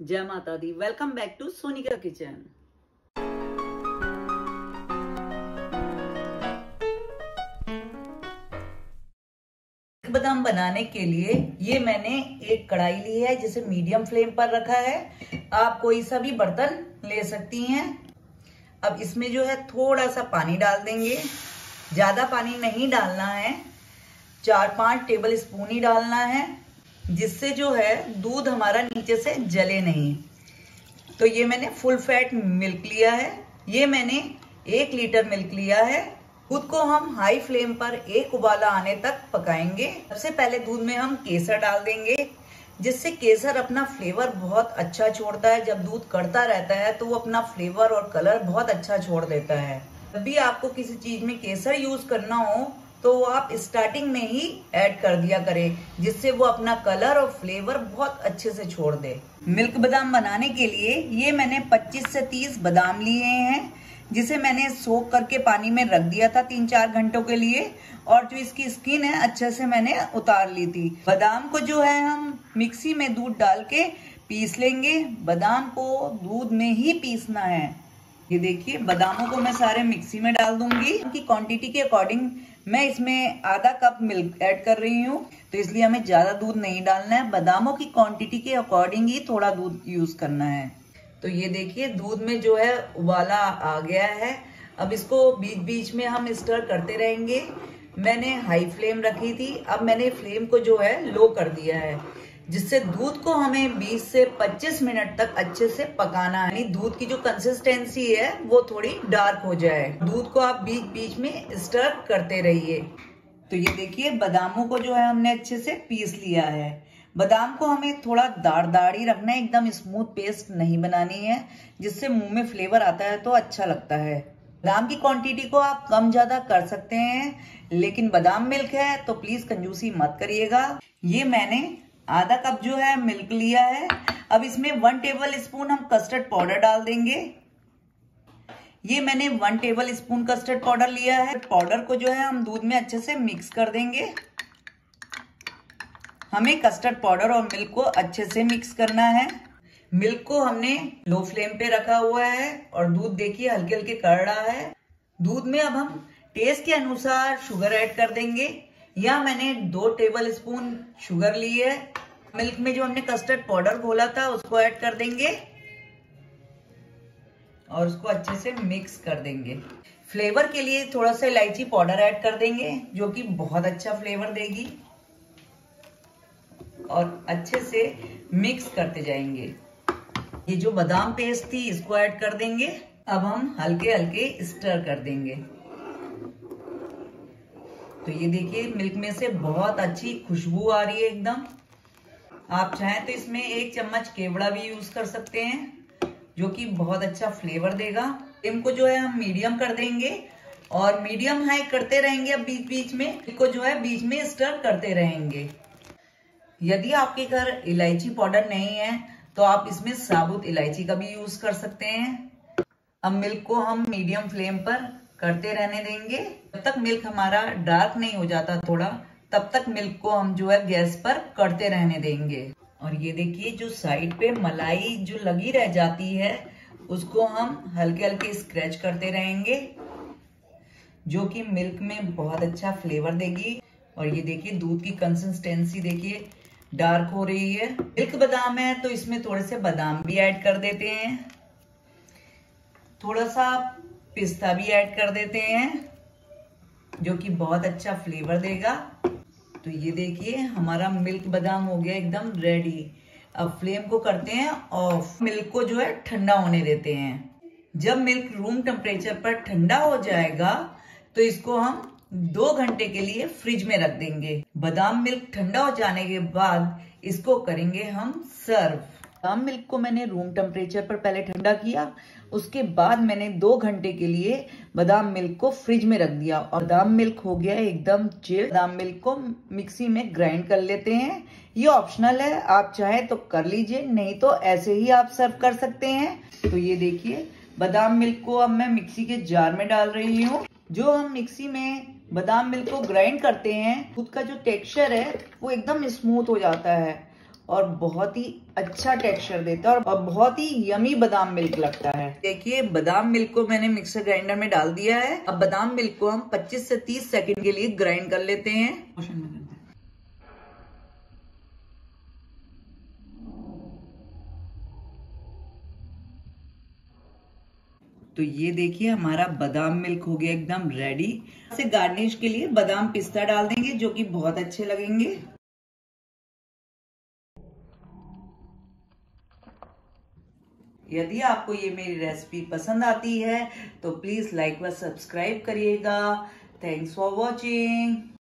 जय माता दी। Welcome back to Sonika kitchen बादाम बनाने के लिए ये मैंने एक कढ़ाई ली है, जिसे मीडियम फ्लेम पर रखा है। आप कोई सा भी बर्तन ले सकती हैं। अब इसमें जो है थोड़ा सा पानी डाल देंगे। ज़्यादा पानी नहीं डालना है। चार पाँच टेबल स्पून ही डालना है। जिससे जो है दूध हमारा नीचे से जले नहीं। तो ये मैंने फुल फैट मिल्क लिया है। ये मैंने एक लीटर मिल्क लिया है। दूध को हम हाई फ्लेम पर एक उबाला आने तक पकाएँगे। सबसे पहले दूध में हम केसर डाल देंगे, जिससे केसर अपना फ्लेवर बहुत अच्छा छोड़ता है। जब दूध कड़ता रहता है तो वो अपना फ्लेवर और कलर बहुत अच्छा छोड़ देता है। जब भी आपको किसी चीज़ में केसर यूज़ करना हो तो आप स्टार्टिंग में ही ऐड कर दिया करें, जिससे वो अपना कलर और फ्लेवर बहुत अच्छे से छोड़ दे। मिल्क बादाम बनाने के लिए ये मैंने 25 से 30 बादाम लिए हैं, जिसे मैंने सोख करके पानी में रख दिया था तीन चार घंटों के लिए, और जो इसकी स्किन है, अच्छे से मैंने उतार ली थी। बादाम को जो है हम मिक्सी में दूध डाल के पीस लेंगे। बादाम को दूध में ही पीसना है। ये देखिए, बादामों को मैं सारे मिक्सी में डाल दूँगी। उनकी क्वांटिटी के अकॉर्डिंग मैं इसमें आधा कप मिल्क ऐड कर रही हूँ तो इसलिए हमें ज़्यादा दूध नहीं डालना है। बादामों की क्वांटिटी के अकॉर्डिंग ही थोड़ा दूध यूज़ करना है। तो ये देखिए, दूध में जो है उबाला आ गया है। अब इसको बीच बीच में हम स्टर करते रहेंगे। मैंने हाई फ्लेम रखी थी। अब मैंने फ्लेम को जो है लो कर दिया है। जिससे दूध को हमें 20 से 25 मिनट तक अच्छे से पकाना है। यानी दूध की जो कंसिस्टेंसी है, वो थोड़ी डार्क हो जाए। दूध को आप बीच बीच में स्टर करते रहिए। तो ये देखिए, बादामों को जो है हमने अच्छे से पीस लिया है। बादाम को हमें थोड़ा दाढ़ दाढ़ी रखना है, एकदम स्मूथ पेस्ट नहीं बनानी है, जिससे मुँह में फ्लेवर आता है तो अच्छा लगता है। बादाम की क्वांटिटी को आप कम ज़्यादा कर सकते हैं, लेकिन बादाम मिल्क है तो प्लीज़ कंजूसी मत करिएगा। ये मैंने आधा कप जो है मिल्क लिया है। अब इसमें वन टेबल स्पून हम कस्टर्ड पाउडर डाल देंगे। ये मैंने one tablespoon custard powder लिया है। पाउडर को जो है हम दूध में अच्छे से मिक्स कर देंगे। हमें कस्टर्ड पाउडर और मिल्क को अच्छे से मिक्स करना है। मिल्क को हमने लो फ्लेम पे रखा हुआ है और दूध देखिए हल्के हल्के कर रहा है। दूध में अब हम टेस्ट के अनुसार शुगर ऐड कर देंगे। या मैंने दो टेबल स्पून शुगर ली है। मिल्क में जो हमने कस्टर्ड पाउडर घोला था, उसको ऐड कर देंगे। और उसको अच्छे से मिक्स कर देंगे। फ्लेवर के लिए थोड़ा सा इलायची पाउडर ऐड कर देंगे, जो कि बहुत अच्छा फ्लेवर देगी। और अच्छे से मिक्स करते जाएँगे। ये जो बादाम पेस्ट थी, इसको ऐड कर देंगे। अब हम हल्के हल्के स्टर कर देंगे। तो ये देखिए मिल्क में से बहुत अच्छी खुशबू आ रही है एकदम। आप चाहें तो इसमें एक चम्मच केवड़ा भी यूज़ कर सकते हैं, जो कि बहुत अच्छा फ्लेवर देगा। इनको जो है हम मीडियम कर देंगे और मीडियम हाई करते रहेंगे अब बीच बीच में। इनको जो है बीच में स्टर करते रहेंगे। यदि आपके घर इलायची पाउडर नहीं है तो आप इसमें साबुत इलायची का भी यूज़ कर सकते हैं। अब मिल्क को हम मीडियम फ्लेम पर करते रहने देंगे। जब तक मिल्क हमारा डार्क नहीं हो जाता थोड़ा, तब तक मिल्क को हम जो है गैस पर करते रहने देंगे। और ये देखिए, जो साइड पे मलाई जो लगी रह जाती है, उसको हम हल्के हल्के स्क्रैच करते रहेंगे, जो कि मिल्क में बहुत अच्छा फ्लेवर देगी। और ये देखिए, दूध की कंसिस्टेंसी देखिए डार्क हो रही है। मिल्क बादाम है तो इसमें थोड़े से बादाम भी ऐड कर देते हैं। थोड़ा सा पिस्ता भी ऐड कर देते हैं, जो कि बहुत अच्छा फ्लेवर देगा। तो ये देखिए, हमारा मिल्क बादाम हो गया एकदम रेडी अब फ्लेम को करते हैं ऑफ़ मिल्क को जो है ठंडा होने देते हैं। जब मिल्क रूम टेम्परेचर पर ठंडा हो जाएगा तो इसको हम दो घंटे के लिए फ्रिज में रख देंगे। बादाम मिल्क ठंडा हो जाने के बाद इसको करेंगे हम सर्व बादाम मिल्क को मैंने रूम टेम्परेचर पर पहले ठंडा किया उसके बाद मैंने दो घंटे के लिए बादाम मिल्क को फ्रिज में रख दिया। और बादाम मिल्क हो गया एकदम चिल बादाम मिल्क को मिक्सी में ग्राइंड कर लेते हैं। ये ऑप्शनल है। आप चाहे तो कर लीजिए, नहीं तो ऐसे ही आप सर्व कर सकते हैं। तो ये देखिए, बादाम मिल्क को अब मैं मिक्सी के जार में डाल रही हूँ। जो हम मिक्सी में बादाम मिल्क को ग्राइंड करते हैं, खुद का जो टेक्सचर है, वो एकदम स्मूथ हो जाता है। और बहुत ही अच्छा टेक्सचर देता है और बहुत ही यमी बादाम मिल्क लगता है। देखिए बादाम मिल्क को मैंने मिक्सर ग्राइंडर में डाल दिया है। अब बादाम मिल्क को हम 25 से 30 सेकंड के लिए ग्राइंड कर लेते हैं। तो ये देखिए हमारा बादाम मिल्क हो गया एकदम रेडी से गार्निश के लिए बादाम पिस्ता डाल देंगे जो कि बहुत अच्छे लगेंगे। यदि आपको ये मेरी रेसिपी पसंद आती है तो प्लीज़ लाइक व सब्सक्राइब करिएगा। Thanks for watching